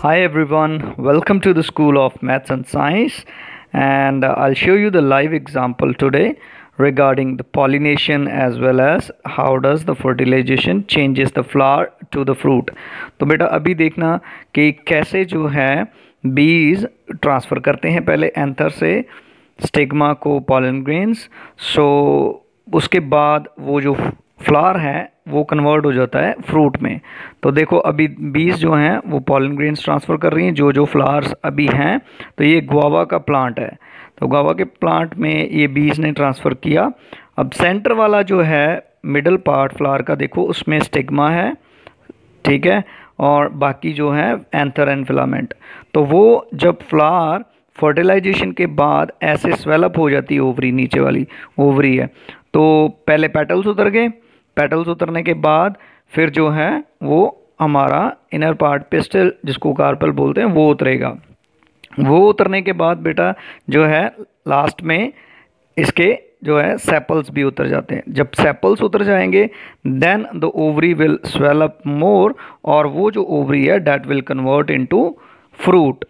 Hi everyone, welcome to the School of Maths and Science and uh, I'll show you the live example today regarding the pollination as well as how does the fertilization changes the flower to the fruit. तो बेटा अभी देखना कि कैसे जो है बीज transfer करते हैं पहले एंथर से स्टिग्मा को पॉलन ग्रेन्स सो उसके बाद वो जो फ्लावर है वो कन्वर्ट हो जाता है फ्रूट में। तो देखो, अभी बीज जो हैं, वो पॉलन ग्रेन्स ट्रांसफ़र कर रही हैं जो जो फ्लावर्स अभी हैं तो ये गुआवा का प्लांट है। तो गुआवा के प्लांट में ये बीज ने ट्रांसफ़र किया। अब सेंटर वाला जो है मिडल पार्ट फ्लावर का, देखो, उसमें स्टिग्मा है, ठीक है? और बाकी जो है एंथर एंड फिलामेंट तो वो जब फ्लावर फर्टिलाइजेशन के बाद ऐसे स्वेलअप हो जाती है ओवरी नीचे वाली ओवरी है तो पहले पेटल्स उतर गए पेटल्स उतरने के बाद फिर जो है, वो हमारा इनर पार्ट पिस्टल जिसको कार्पल बोलते हैं, वो उतरेगा। वो उतरने के बाद बेटा जो है लास्ट में इसके जो है सेपल्स भी उतर जाते हैं। जब सेपल्स उतर जाएँगे then the ovary will swell up more और वो जो ओवरी है that will convert into fruit